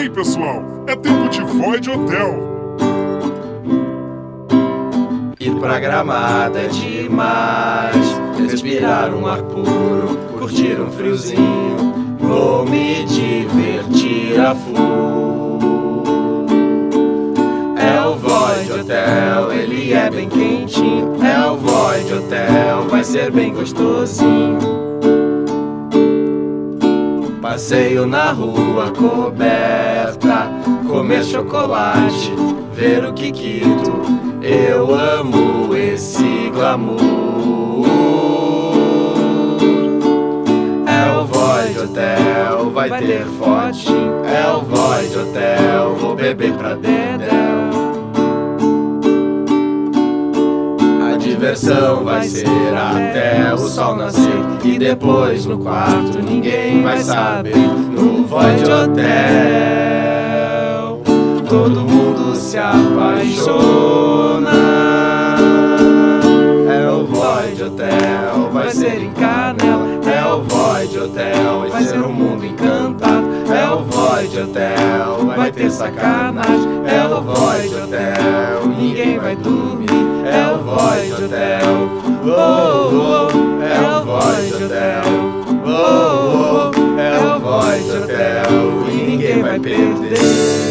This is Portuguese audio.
Ei, pessoal, é tempo de Void Hotel. Ir pra gramada é demais. Respirar um ar puro, curtir um friozinho. Vou me divertir a full. É o Void Hotel, ele é bem quentinho. É o Void Hotel, vai ser bem gostosinho. Passeio na rua coberta, comer chocolate, ver o Kikito. Eu amo esse glamour. É o Void Hotel, vai ter fotinho. É o Void Hotel, vou beber pra dedéu. diversão vai ser até o sol nascer. E depois no quarto ninguém vai saber. No Void Hotel, todo mundo se apaixona. É o Void Hotel, vai ser em Canela. É o Void Hotel, vai ser um mundo encantado. É o Void Hotel, vai ter sacanagem. É o Void Hotel, ninguém vai dormir. baby.